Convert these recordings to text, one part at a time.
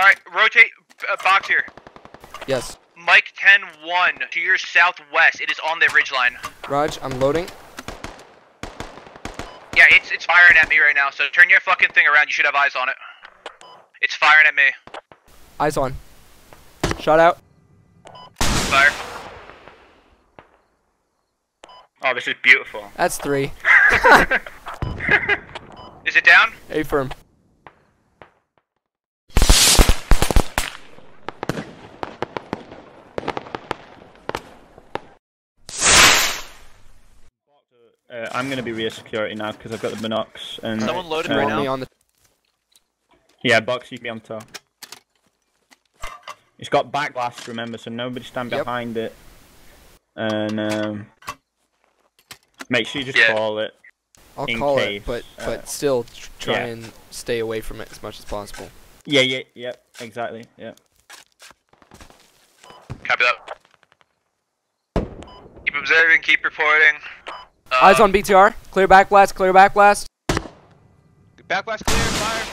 Alright, rotate, uh, box here. Yes. Mike 10-1 to your southwest. It is on the ridge line. Raj, I'm loading. Yeah, it's it's firing at me right now, so turn your fucking thing around. You should have eyes on it. It's firing at me. Eyes on. Shot out. Fire. Oh, this is beautiful. That's three. Is it down? A firm. Uh, I'm gonna be rear security now because I've got the monox and. Someone loaded right now? on the. Yeah, box you can be on top. It's got back glass, remember, so nobody stand Yep. behind it. And um, make sure you just Yeah. call it. I'll call case, it, but uh, but still tr- try yeah. and stay away from it as much as possible. Yeah, yeah, yeah, exactly, yeah. Copy that. Keep observing, keep reporting. Uh, Eyes on BTR. Clear back blast. Clear back blast. Back blast clear, fire.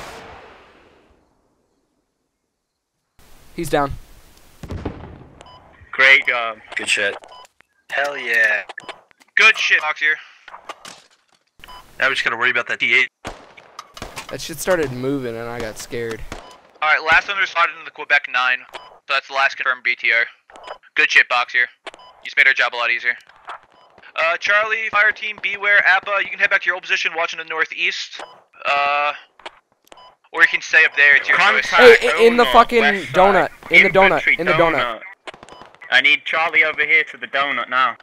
He's down. Great job. Good shit. Hell yeah. Good shit, Box here. Now we just gotta worry about that D8. That shit started moving and I got scared. Alright, last one responded in the Quebec 9. So that's the last confirmed BTR. Good shit, Box here. You just made our job a lot easier. Uh, Charlie, fire team, beware, Appa, you can head back to your old position watching the northeast. Uh, or you can stay up there, it's your choice. Hey, i- in the fucking donut, in the donut, in the donut. I need Charlie over here to the donut now.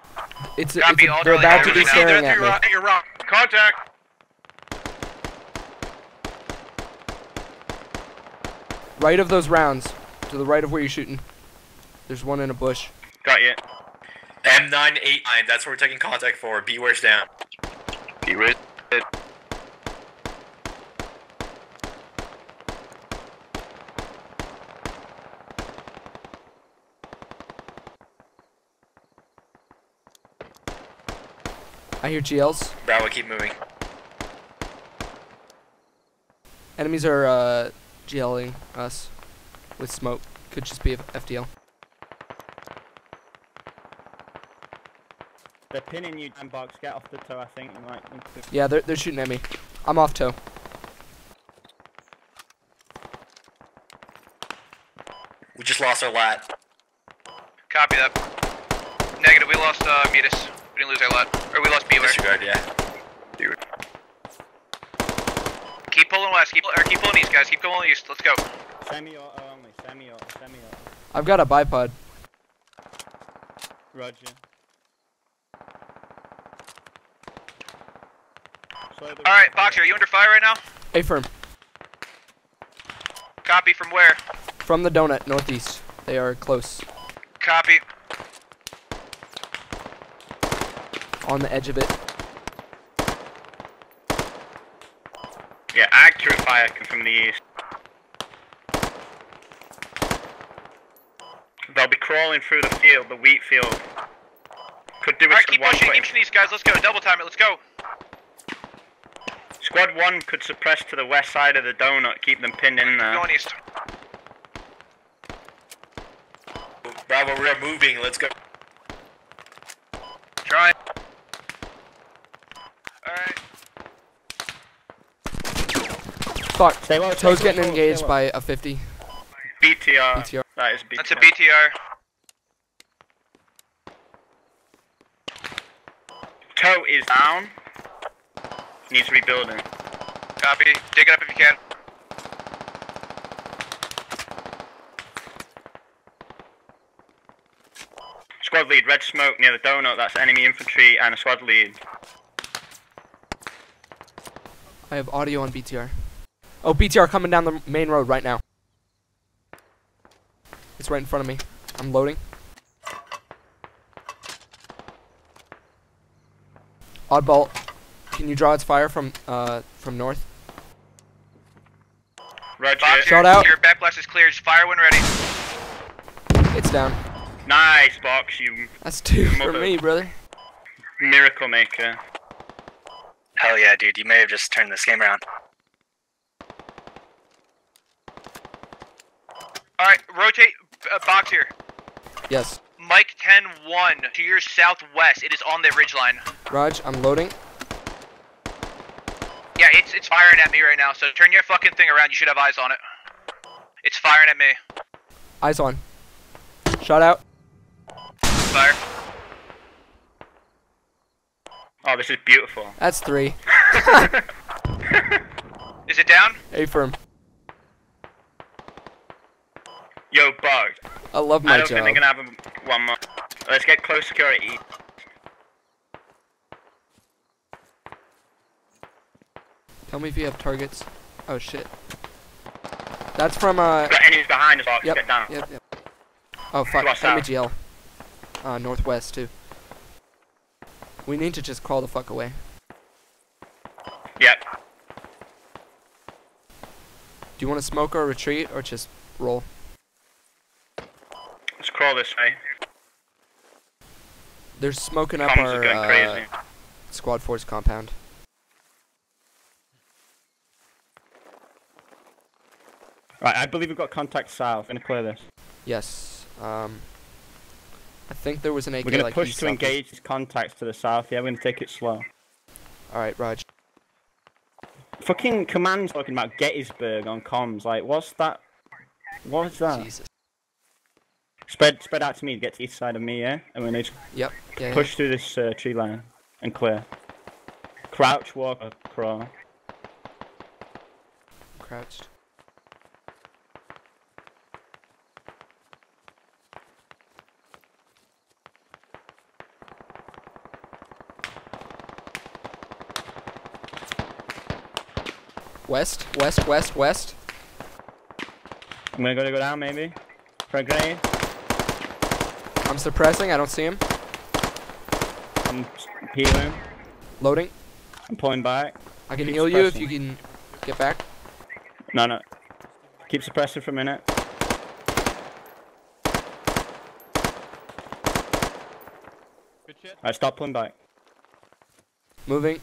It's, Copy, it's all they're early about to be action. staring at me. You're wrong. Contact. Right of those rounds, to the right of where you're shooting. There's one in a bush. Got you. M989, that's what we're taking contact for. Beware's down. Beware. I hear GLs. Bravo, keep moving. Enemies are uh, GLing us with smoke. Could just be FDL. They're pinning you down box. Get off the TOW, I think. You might need to- Yeah, they're, they're shooting at me. I'm off TOW. We just lost our lat. Copy that. Negative, we lost, uh, Mutus. We didn't lose our lot. Or we lost Beware. Disregard, yeah. Dude. Keep pulling west, keep, or keep pulling east, guys. Keep going east. Let's go. Semi-auto only. Semi-auto. Semi-auto. I've got a bipod. Roger. Slow the Alright, Boxer, are you under fire right now? A firm. Copy from where? From the donut, northeast. They are close. Copy. On the edge of it. Yeah, accurate fire from the east. They'll be crawling through the field, the wheat field. Could do with Alright, keep one pushing, keep pushing these guys. Let's go. Double time it. Let's go. Squad 1 could suppress to the west side of the donut, keep them pinned in there. Going east. Bravo, we're moving. Let's go. Try. Alright. Fuck. Stay low, stay TOW's getting stay low, engaged stay low. by a 50. BTR. BTR. That is BTR. That's a BTR. TOW is down. Needs rebuilding. Copy. Dig it up if you can. Squad lead, red smoke near the donut. That's enemy infantry and a squad lead. I have audio on BTR. Oh, BTR coming down the main road right now. It's right in front of me. I'm loading. Oddball, can you draw its fire from uh from north? Roger. Boxer, Shout out. your back blast is clear. Just fire when ready. It's down. Nice box, you That's two for me, brother. miracle maker. Hell yeah, dude. You may have just turned this game around. Alright, rotate uh, box here. Yes. Mike 10-1 to your southwest. It is on the ridge line. Raj, I'm loading. Yeah, it's it's firing at me right now. So turn your fucking thing around. You should have eyes on it. It's firing at me. Eyes on. Shot out. Fire. Oh, this is beautiful. That's three. Is it down? A firm. Yo, Bug. I love my I don't job. think they're gonna have one more. Let's get close security. Tell me if you have targets. Oh shit. That's from uh. Got enemies behind us. Yep. Get down. Yep. Yep. Oh fuck. Enemy. GL. Uh, northwest too. We need to just crawl the fuck away. Yep. Do you want to smoke or retreat or just roll? Let's crawl this way. They're smoking up Comms are our uh, squad force compound. Right, I believe we've got contact south. Gonna clear this. Yes. Um. I think there was an AK We're gonna like push to engage these contacts to the south. Yeah, we're gonna take it slow. All right, Raj. Fucking command talking about Gettysburg on comms. Like, what's that? What's that? Jesus. Spread, spread out to me. Get to the east side of me, yeah. And we're gonna Yep. Yeah. yeah. push through this uh, tree line and clear. Crouch, walk, crawl. Crouched. West, west, west, west. I'm gonna go to go down maybe. For a grenade. I'm suppressing. I don't see him. I'm healing. Loading. I'm pulling back. I can Keep heal you if you can get back. No, no. Keep suppressing for a minute. Alright, stop pulling back. Moving.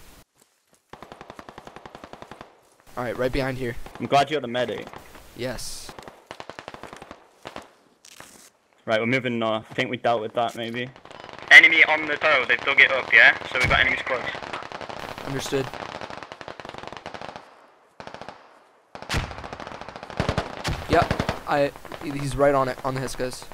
All right, right behind here. I'm glad you're the medic. Yes. Right, we're moving north. I think we dealt with that maybe. Enemy on the TOW, they've dug it up, yeah? So we've got enemies close. Understood. Yep. I. He's right on it on the HESCOs.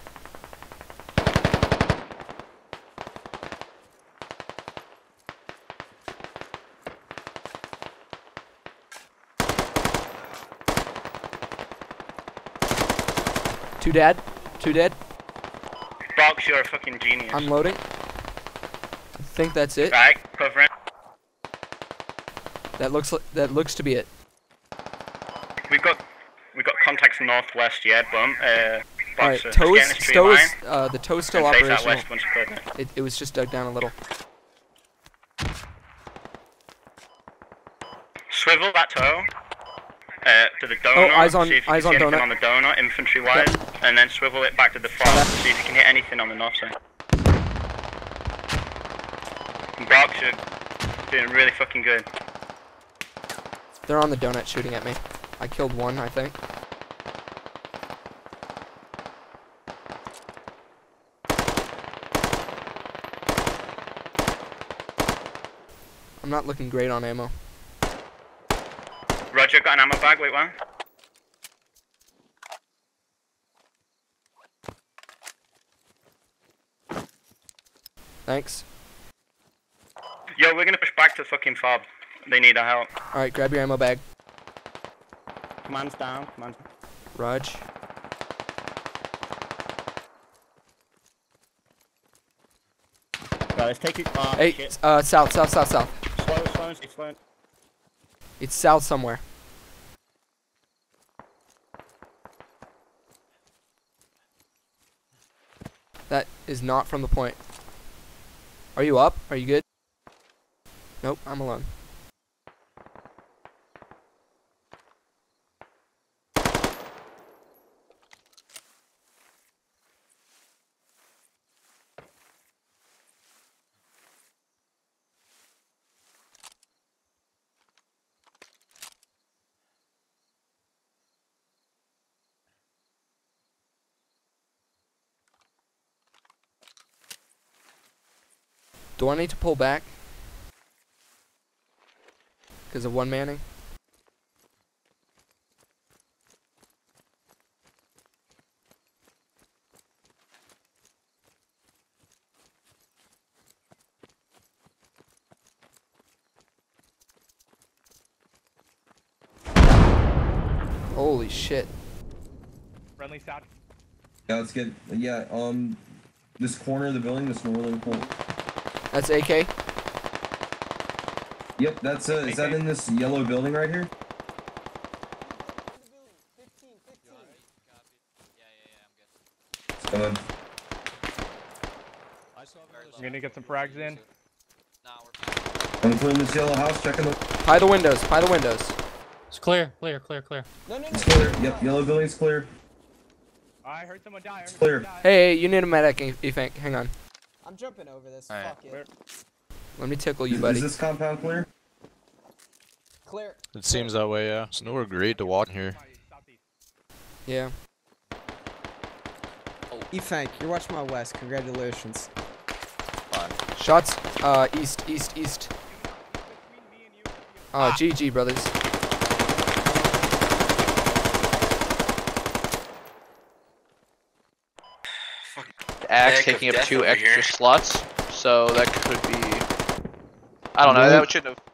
Two dead. Two dead. Box, you're a fucking genius. I'm loading. I think that's it. Right, covering. That looks li- that looks to be it. We've got we've got contacts northwest, yeah, bum. Uh, All right, box, TOWs. let's get in this tree TOW is uh, the TOW's still and face that operational. west once we've cleared it. It, it was just dug down a little. Swivel that TOW. Uh, to the donut. eyes on- see if you eyes can on anything donut. on the donut, infantry wise, and then swivel it back to the front. See if you can hit anything on the north side. Box, you're doing really fucking good. They're on the donut shooting at me. I killed one, I think. I'm not looking great on ammo. Roger, got an ammo bag. Wait, one. Thanks. Yo, we're gonna push back to fucking fob. They need our help. Alright, grab your ammo bag. Command's down. Command's Raj. Right, let's take it. Oh, Hey, shit. uh, south, south, south, south. Slow, slow, slow, slow. It's south somewhere. That is not from the point. Are you up? Are you good? Nope, I'm alone. Do I need to pull back? Because of one manning? Holy shit. Friendly south. Yeah, let's get. Yeah, um, this corner of the building, this northern corner. That's AK? Yep, that's uh, is that in this yellow building right here? I'm gonna get some frags in. I'm clearing this yellow house, checking the. Pie the windows, pie the windows. It's clear, clear, clear, clear. It's clear. Yep, yellow building's clear. I heard someone die. I heard clear. Hey, hey, you need a medic, E- Efink. Hang on. I'm jumping over this. Alright. Fuck it. Let me tickle you, buddy. Is this compound clear? Clear. It seems that way, yeah. It's nowhere great to walk here. Southeast. Yeah. E-Fank, you're watching my west. Congratulations. Shots, uh, east, east, east. Uh, GG, brothers. Axe taking up two extra here. slots, so that could be. I don't know. That shouldn't have.